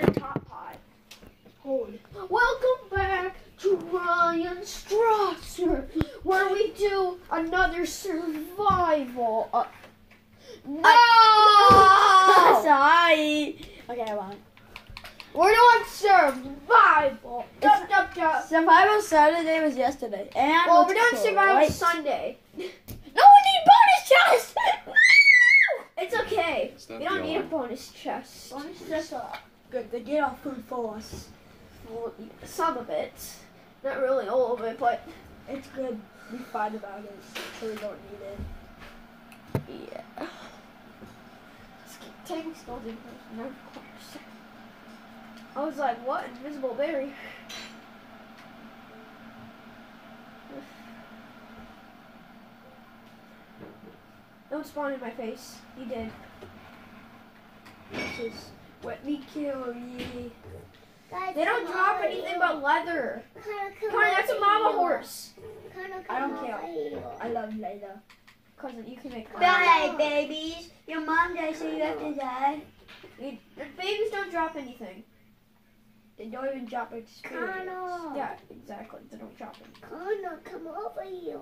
on the top part. Hold. Welcome back to Ryan Strasser, where we do another survival. Uh, no! Sorry. Okay, well. We're doing survival. Dup, dup, dup. Survival Saturday was yesterday. And Well, we're doing cool, survival right? Sunday. No, we need bonus chest! It's okay. It's We don't the need a bonus chest. bonus chest are good. They get our food for us. Well, some of it. Not really all of it, but It's good. We fight about it, so we don't need it. yeah. Tank scolding person, of course. I was like, what? Invisible berry. Don't spawn in my face. You did. This is what we kill ye. They don't drop anything but leather. Connor, that's a mama horse. I don't care. I love Layla. Cousin, you can make Bye, babies. Your mom died, so you have to die. You- the babies don't drop anything. They don't even drop experience. Yeah, exactly. They don't drop anything. Connor, come over here.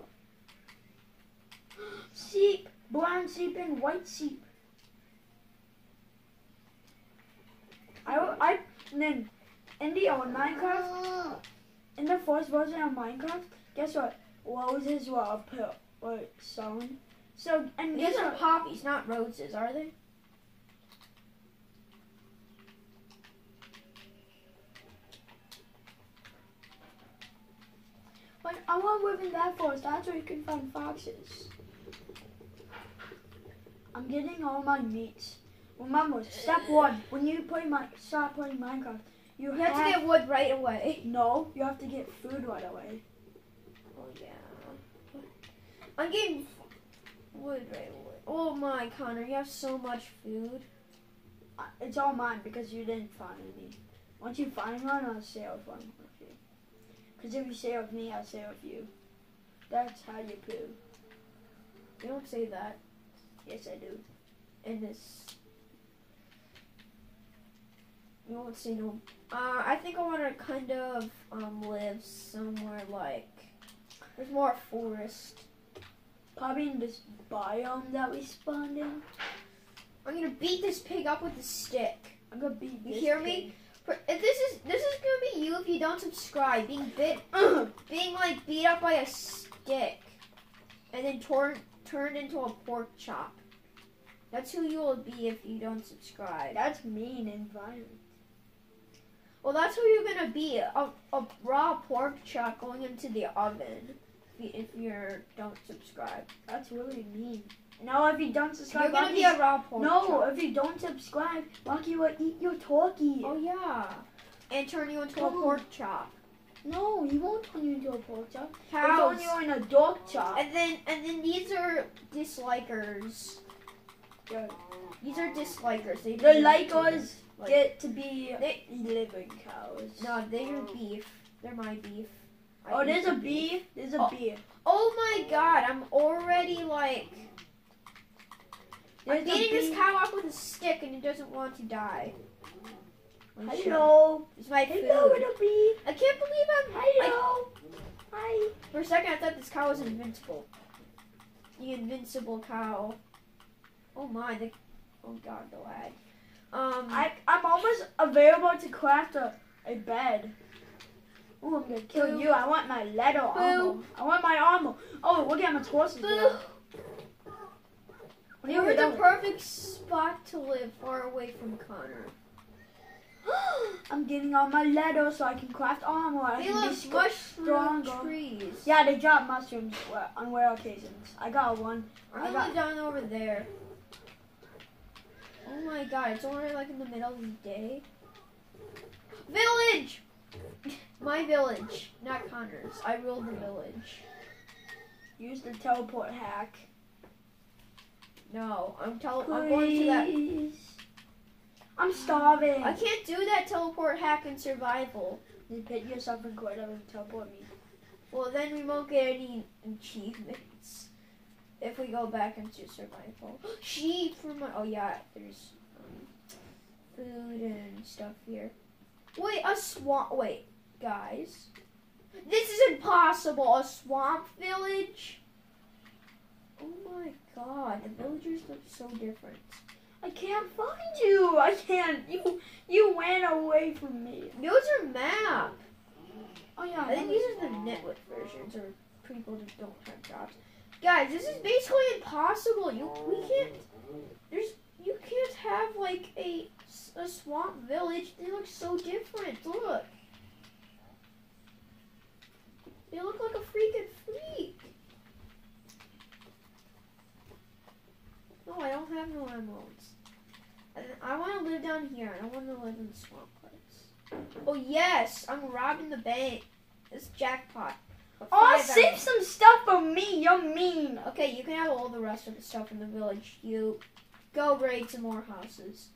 Sheep. Brown sheep and white sheep. I, I, then in the old Minecraft, in the first version of Minecraft, guess what? Roses were put, were sown. So, and These are what? poppies, not roses, are they? But I want to live in that forest. That's where you can find foxes. I'm getting all my meats. Remember, step one, when you play my start playing Minecraft, you, You have to get wood right away. no, you have to get food right away. Oh yeah. I'm getting wood right away. Oh my, Connor, you have so much food. Uh, It's all mine because you didn't find any. Once you find one, I'll share with one with you. Because if you share with me, I'll share with you. That's how you poo. You don't say that Yes, I do. in this. You won't say no. Uh, I think I want to kind of um live somewhere like there's more forest. Probably in this biome that we spawned in. I'm gonna beat this pig up with a stick. I'm gonna beat You hear me? For- If this is this is gonna be you if you don't subscribe. Being bit, being like beat up by a stick, and then torn turned into a pork chop. That's who you will be if you don't subscribe. That's mean and violent. Well, that's who you're gonna be. A, a raw pork chop going into the oven. If you, don't subscribe, That's really mean. No, if you don't subscribe, you're gonna be a raw pork no. chop. If you don't subscribe, Lucky will eat your turkey. Oh yeah, and turn you into a pork chop. No, he won't turn you into a pork chop. He'll Cows. turn you into a dog chop. And then and then these are dislikers. These are dislikers. They The Lycos like- get to be They- living cows. No, they're oh. beef. They're my beef. I Oh, there's a the beef. bee. There's a Oh. bee. Oh my god, I'm already like I'm There's a beating this cow up with a stick and it doesn't want to die. I'm sure. Hello. It's my food. Hello, little bee. I can't believe I'm. I, Hello. Hi. for a second, I thought this cow was invincible. The invincible cow. Oh my! The, oh god, the lag. Um. I, I'm almost available to craft a, a bed. Ooh, I'm gonna kill Boo. you. I want my leather armor. I want my armor. Oh, look at my horses. Boo. there. What are you We're the perfect spot to live, far away from Connor. I'm getting all my leather so I can craft armor. I They can look stronger. trees. Yeah, they drop mushrooms on rare occasions. I got one. I'm I got- down over there. Oh my god, it's only like in the middle of the day. Village! My village, not Connor's. I rule the village. Use the teleport hack. No, I'm tell I'm going to that. Please. I'm starving. I can't do that teleport hack in survival. Just put yourself in quarter and teleport me. Well, then we won't get any achievements if we go back into survival. Sheep for my. Oh yeah, there's um, food and stuff here. Wait, a swamp. Wait, guys. This is impossible. A swamp village? Oh my god, the villagers look so different. I can't find you. I can't. You you went away from me. Those are map. Oh yeah. I think these are the Nitwit versions, or people that don't have jobs. Guys, this is basically impossible. You we can't. There's you can't have like a a swamp village. They look so different. Look. They look like a freaking freak. No, I don't have no emeralds. I want to live down here. I don't want to live in the swamp place. Oh yes, I'm robbing the bank. It's jackpot. A Oh, five save some stuff for me. You're mean. Okay, you can have all the rest of the stuff in the village. You go raid some more houses.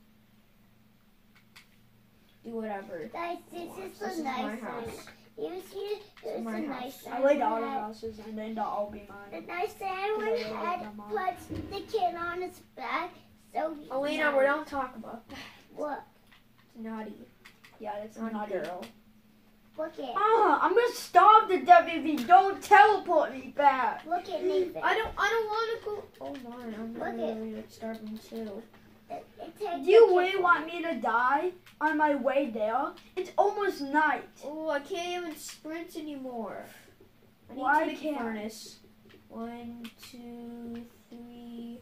Do whatever. Guys, this is This the is my nice house. one. You see, This is my the house. nice I one. laid all the houses and then they'll all be The mine. nice one Yeah, yeah, had yeah, Mom. put the kid on his back, so he Elena, we don't talk about that. What? It's naughty. Yeah, that's Not not a girl. Look at, Ah, I'm gonna starve to death if you don't teleport me back. look at Nathan. I don't. I don't want to go. Oh my, I'm Look really like starving too. It, it Do you really kid- want me to die on my way there? It's almost night. Oh, I can't even sprint anymore. I need Why to make can't- a furnace. One, two, three,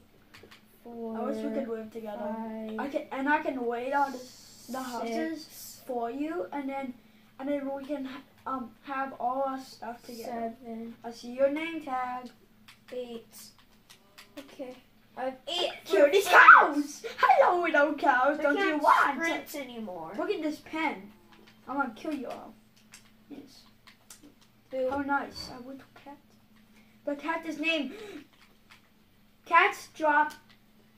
four. I wish we could live together. five, I can and I can wait on the houses for you, and then and then we can um have all our stuff together. seven, I see your name tag. eight. Okay. I have eight. Cute these footprints. cows. Hello, little cows. I Don't you want? sprint anymore. Look at this pen. I'm gonna kill you all. Yes. Boo. How nice. A little cat. The cat is named Cats Drop.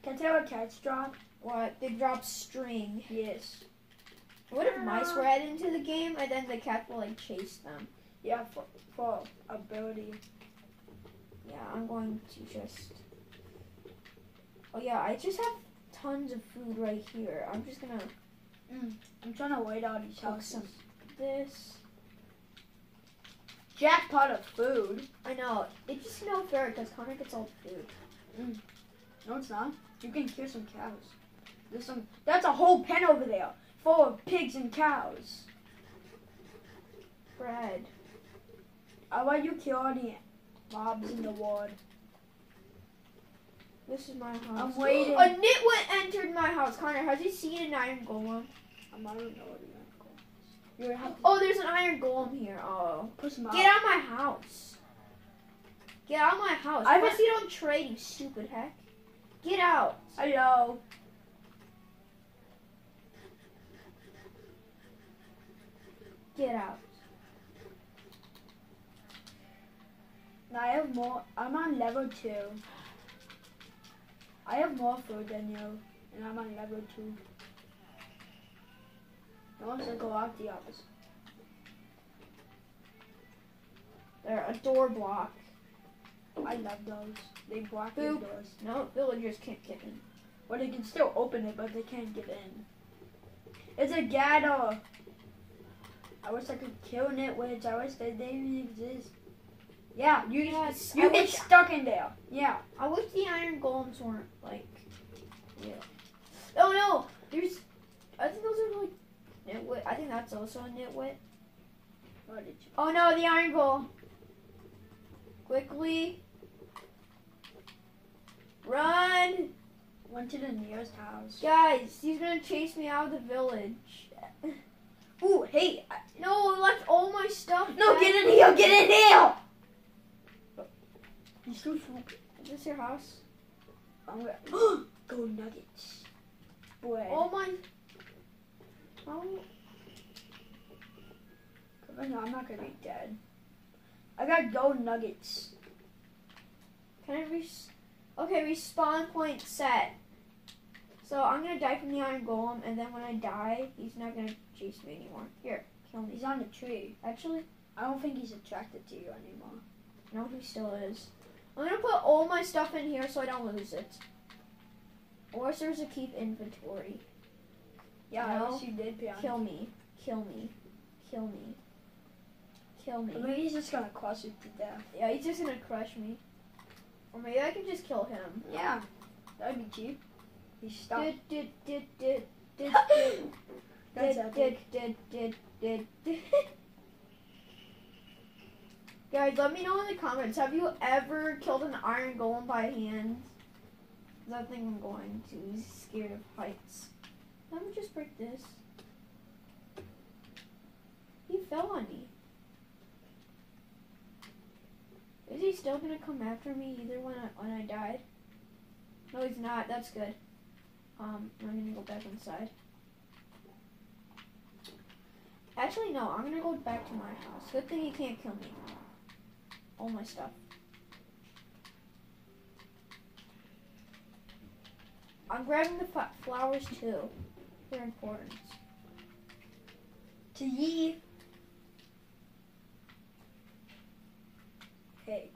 Can I tell what cats drop? What? They drop string. Yes. What if mice were added into the game and then the cat will like chase them? Yeah, for, for ability. Yeah, I'm going to just. Oh yeah, I just have tons of food right here. I'm just gonna mm, I'm trying to wait out each houses. some. this. Jackpot of food. I know it's just no fair because Connor gets all the food. Mm. No, it's not. You can kill some cows. There's some. That's a whole pen over there full of pigs and cows. Bread. How about you kill the mobs in the ward? This is my house. I'm waiting. A nitwit entered my house. Connor, has he seen an iron golem? Um, I don't know what you're gonna call. You're have Oh, there's an iron golem here. Oh. some out. Get out of my house. Get out of my house. I Plus, you don't trade, you stupid heck. Get out. I know. Get out. Now I have more. I'm on level two. I have more food than you, and I'm on level two. I one's gonna go out the opposite. There, a door block. I love those. They block Boop. doors. No, villagers can't get in. Well, they can still open it, but they can't get in. It's a gather. I wish I could kill nitwits. I wish they didn't exist. Yeah, you Yes, you I get stuck in there. Yeah. I wish the iron golems weren't like. Yeah. Oh no! There's. I think those are like nitwit. I think that's also a nitwit. What did you? Oh no! The iron golem. Quickly. Run, Went to the nearest house. guys! He's gonna chase me out of the village. Ooh, hey. I- No, I left all my stuff. No, back. get in here. Get in here. You. Is this your house? I'm gonna go nuggets. Boy. Oh my. Oh. No, I'm not gonna be dead. I got gold nuggets. Can I res- Okay, respawn point set. So I'm gonna die from the iron golem, and then when I die, he's not gonna chase me anymore. Here, kill me. He's on the tree. Actually, I don't think he's attracted to you anymore. no, he still is. I'm gonna put all my stuff in here so I don't lose it. Or there's a keep inventory. Yeah, I No. you did pee on Kill me. Kill me. Kill me. Kill me. Or maybe he's just gonna crush you to death. Yeah, he's just gonna crush me. Or maybe I can just kill him. Yeah, that'd be cheap. Did. Guys, let me know in the comments. Have you ever killed an iron golem by hand? 'Cause I think I'm going to. He's scared of heights. Let me just break this. He fell on me. Is he still gonna come after me either when I when I died? No, he's not. That's good. Um, I'm gonna go back inside. Actually, no. I'm gonna go back to my house. Good thing he can't kill me. All my stuff. I'm grabbing the flowers too. They're important. To ye. Hey.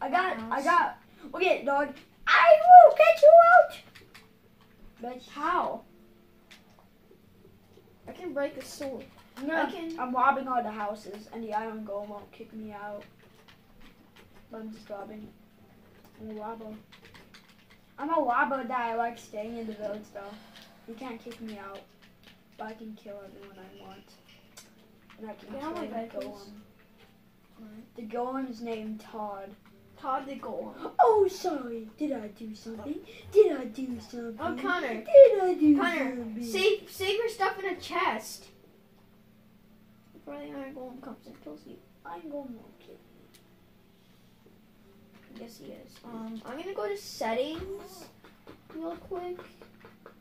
I got, I got, okay, dog. Get you out. Bitch. How? I can break a sword. I'm, I can. I'm robbing all the houses, and the iron golem won't kick me out. But I'm just robbing. I'm a robber. I'm a robber that I like staying in the village, though. You can't kick me out, but I can kill everyone I want. And I can kill the golem. The golem is named Todd. Todd the Golem. Oh, sorry. Did I do something? Did I do something? Oh, Connor. Did I do Connor, something? save save your stuff in a chest. Before the Iron Golem comes and kills you. I'm going to kill Yes, he is. Um, I'm gonna go to settings real quick.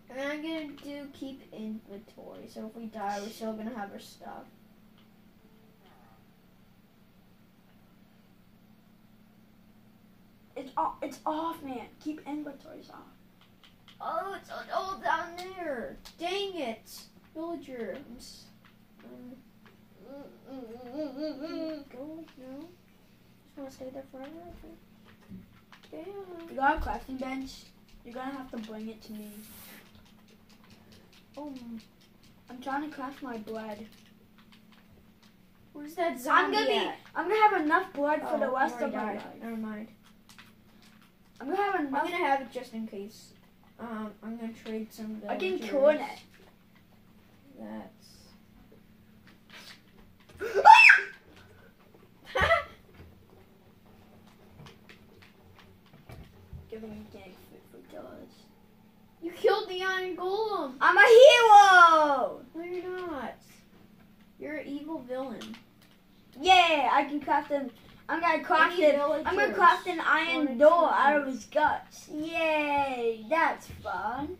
And I'm gonna do keep inventory. So if we die, we're still gonna have our stuff. It's off. It's off, man. Keep inventories off. Oh, it's all down there. Dang it, villager. I'm s- um, go no. Just wanna stay there forever. Damn. You got a crafting bench? You're gonna have to bring it to me. Oh, I'm trying to craft my bread. where's that zombie? I'm gonna be. at? I'm gonna have enough bread for Oh, the rest of my life. Never mind. I'm gonna have I'm gonna have it just in case. Um, I'm gonna trade some. I can corn it. That's. Giving me gang food for dollars. you killed the Iron Golem. I'm a hero! No, you're not. You're an evil villain. Yeah, I can craft an. I'm gonna craft it. I'm gonna craft an iron door out of his guts. Yay, that's fun.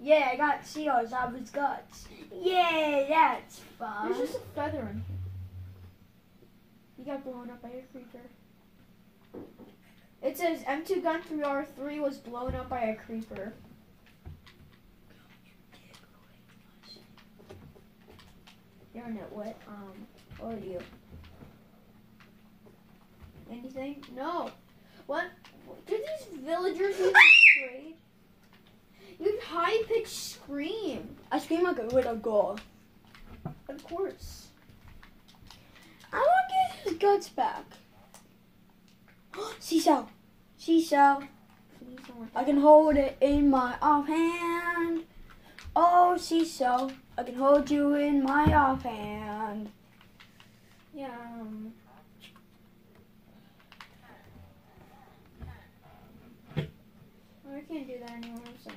Yeah, I got seals out of his guts. Yay, that's fun. There's just a feather in here. You got blown up by a creeper. It says M2 Gun 3R3 was blown up by a creeper. You're a nitwit. Um, what are you? Anything? No. What? Do these villagers even trade? You high pitched scream. I scream like a little girl. Of course. I want to get his guts back. Seashell. Seashell. I can hold it in my offhand. Oh, seashell. I can hold you in my offhand. Yeah. Um, oh, I can't do that anymore. I'm sorry.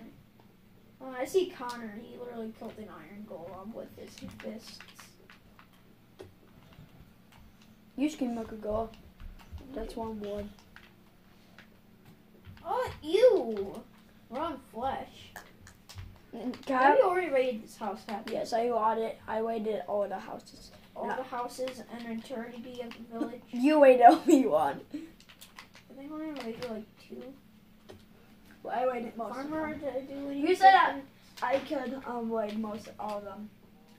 Oh, I see Connor. He literally killed an iron golem with his fists. You can make a girl. That's one word. Oh, ew! We're on flesh. Can Have I- you already raided this house, you? Yes, I audit. I waited all the houses. All the houses and eternity of the village. You waited only one. I think I only raided like two. Well, I waited most of Farmer, them. to do any You said that- I could um wait most all of them.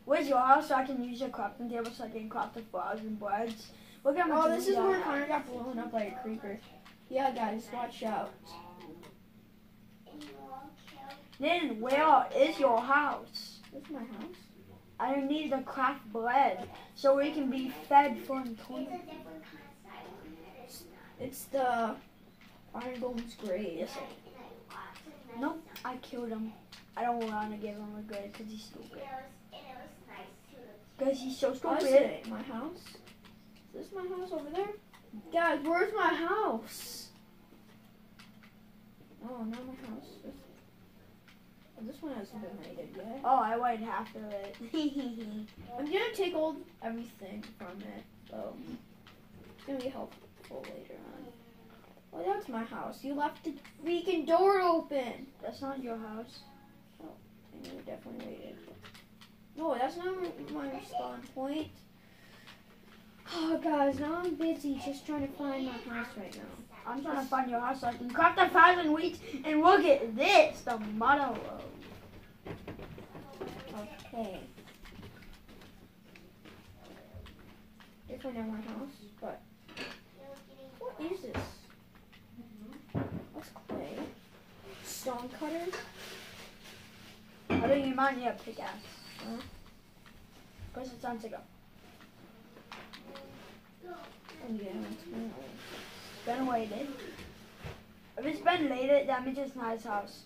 Where's your house so I can use your crafting table so I can craft the flowers and breads? Look at my Oh, this is where that. Connor got blown up by a creeper. Yeah, guys, watch out. Then where is your house? This is my house. I need to craft bread so we can be fed for It's a eternity. kind of. It's the Iron Golem's grave. Nope, I killed him. I don't want to give him a grade because he's stupid. And it was, and it was nice too. Because he's so I stupid. it. My house. Is this my house over there? Guys, where's my house? Oh, not my house. This, oh, this one hasn't been raided yet. Oh, I wiped half of it. I'm gonna take all everything from it, so it's gonna be helpful later on. Oh, that's my house. You left the freaking door open. That's not your house. Oh, I know definitely waited. No, that's not my spawn point. Oh, guys, now I'm busy just trying to find my house right now. I'm trying to find your house so I can craft a thousand wheat and we'll get this, the road. Okay. Definitely not my house, but what is this? That's clay. Stone cutter. I think you might need a pickaxe. Huh? Press it time to go. Yeah, that's my house. Been waited. If it's been later, that means it's not his house.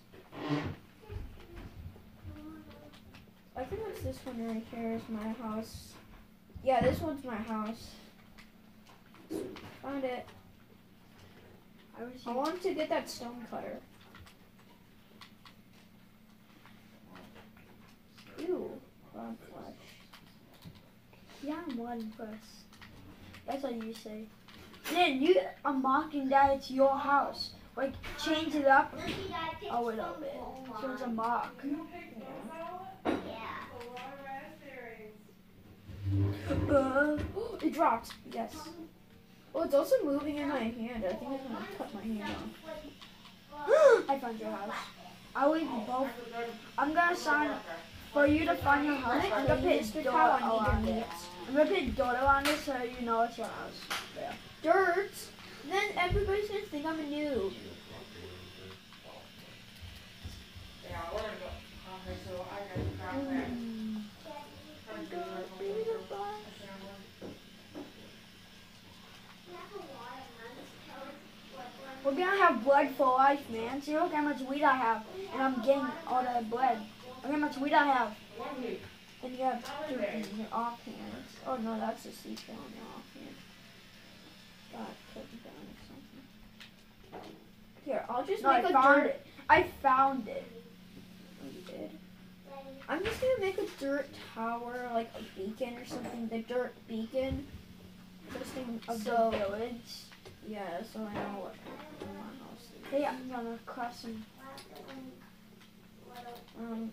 I think it's this one right here is my house. Yeah, this one's my house. Found it. I I want to get that stone cutter. Ew. Rotten flesh. Yeah, I'm one first. That's what you say. Then you are mocking that it's your house. Like change it up a little bit. So it's a mock. Yeah. Yeah. Uh, it dropped. Yes. Oh, it's also moving in my hand. I think I'm gonna cut my hand off. I found your house. I will both. I'm gonna sign for you to find your house. I'm gonna put Mr. dirt Cow, I around need your it. meat. I'm gonna put dirt around it so you know it's your house. There. Dirt. Then everybody's gonna think I'm a noob. Mm. We're gonna have blood for life, man. See look how much wheat I have, and I'm getting all the bread. Much wheat I have. And you have dirt in your offhands. Oh no, that's a seashell in your offhand. Got put down or something. Here, I'll just No, make a found dirt. it. I found it. Oh, you did. I'm just gonna make a dirt tower, like a beacon or something. The dirt beacon. This thing of So the village. yeah, so I know what my house is. Hey, I'm gonna cross some. Um,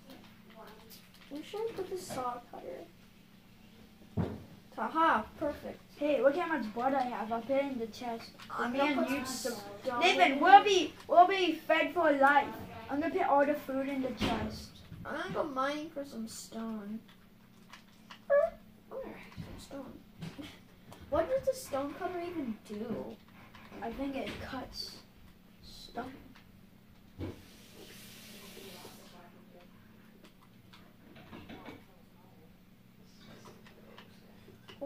where should I put the saw cutter? Haha, perfect. Hey, look how much blood I have. Put it in the chest. I'm Me gonna put you some Nathan, we'll be we'll be fed for life. I'm gonna put all the food in the chest. I'm gonna go mining for some stone. Oh, some stone. What does the stone cutter even do? I think it cuts stuff.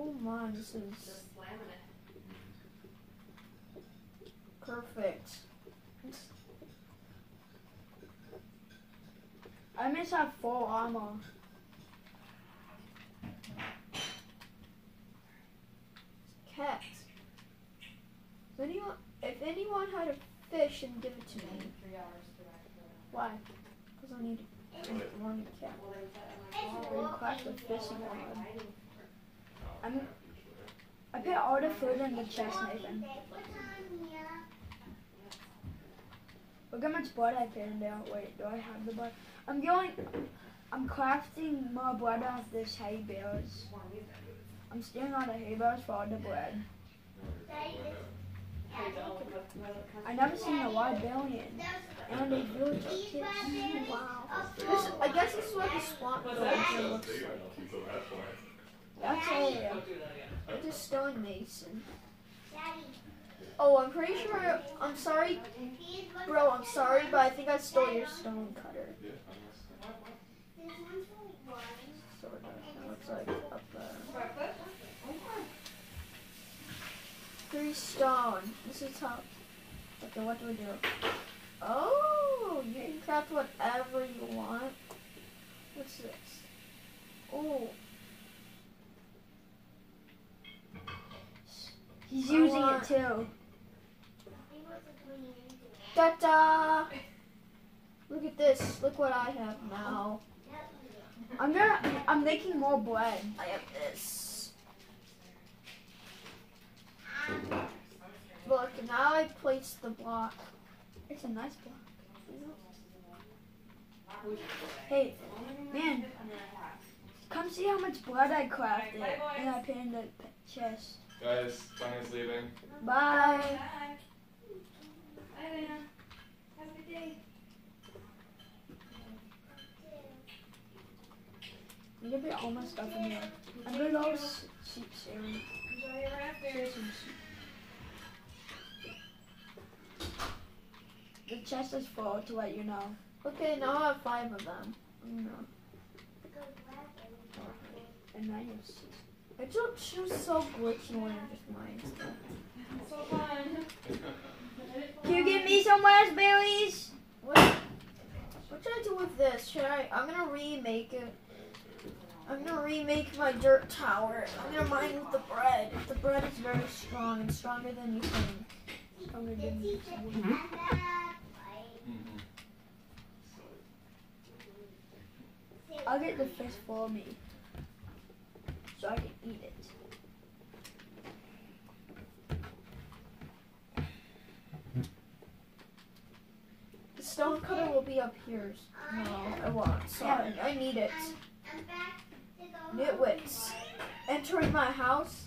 Oh man, this is perfect. I must have full armor. Cat. If anyone, if anyone had a fish, and give it to me. Why? Because I need one cat. We cracked the fishing rod. I'm. I put all the food in the chest, Nathan. Look how much blood I put in there. Wait, do I have the blood? I'm going. I'm crafting more blood off this hay bales. I'm stealing all the hay bales for all the bread. I never seen a wild billion. And they village of kids. Wow. This, I guess this is what the swamp looks like. That's a. It's a stone mason. Oh, I'm pretty sure. I'm sorry, bro. I'm sorry, but I think I stole your stone cutter. This one's for one. Sort of. It looks like up there. Three stone. This is how. Okay, what do we do? Oh, you can craft whatever you want. What's this? Oh, He's using it too. Da da! Look at this. Look what I have now. I'm gonna. I'm making more bread. I have this. Look, now I place the block. It's a nice block. Hey, man, come see how much bread I crafted and I put in the chest. Guys, Tanya's leaving. Bye. Bye. Bye, Anna. I'm gonna put all my stuff in here. I'm gonna go s- sheep shearing. Shear some sheep. The chest is full to let you know. Okay, now I have five of them. No. And now you see. It just feels so glitchy when it just mine. So fun. Can you give me some raspberries? What, what should I do with this? Should I? I'm gonna remake it. I'm gonna remake my dirt tower. I'm gonna mine with the bread. The bread is very strong and stronger than you think. I'm gonna give me. Mm-hmm. I'll get the fish for me. So I can eat it. The stone cutter will be up here. No, I won't. Sorry, I need it. Nitwits. Entering my house?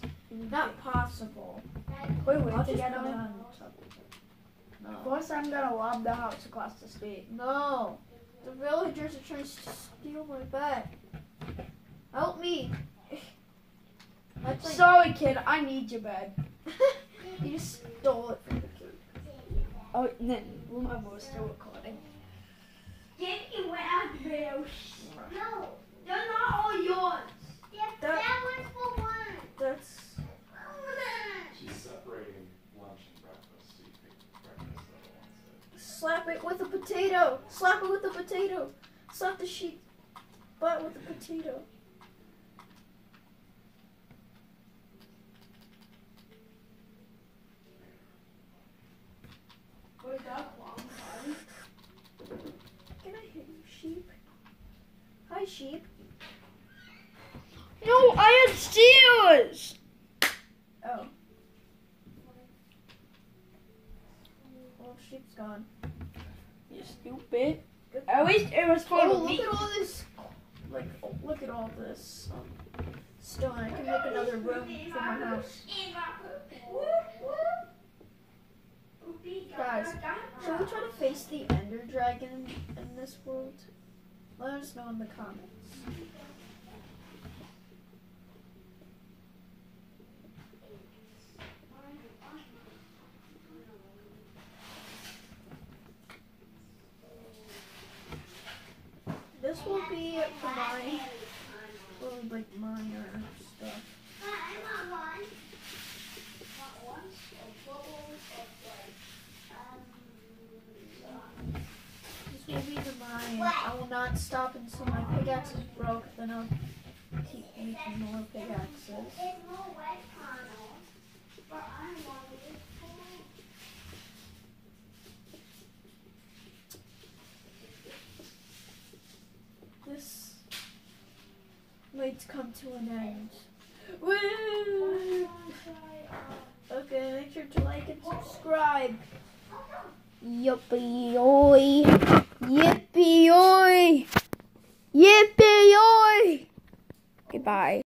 Not possible. Wait, wait, I'll to just get it on. No. First, I'm gonna rob the house across the street. No. The villagers are trying to steal my bed. Help me. That's like, Sorry, kid. I need your bed. you just stole it from the kid. Oh, then remember we're still recording. Get me went out the video. No, They're not all yours. that, that one's for one. That's She's separating lunch and breakfast, so you pick breakfast at slap it with a potato. Slap it with a potato. Slap the sheep butt with a potato. Can I hit you, sheep? Hi, sheep. No, I had steers. Oh. Well, sheep's gone. You stupid. At least it was for Oh, look me. at all this. Like, oh, look at all this um, stone. I can make another room for my house. Guys, should we try to face the Ender Dragon in this world? Let us know in the comments. This will be for my little like minor stuff. Will be the mine. I will not stop until my pickaxe is broke. Then I'll keep making more pickaxes. This might come to an end. Woo! Okay, make sure to like and subscribe. Yippee yoy. Yippee yoy. Yippee yoy. Goodbye.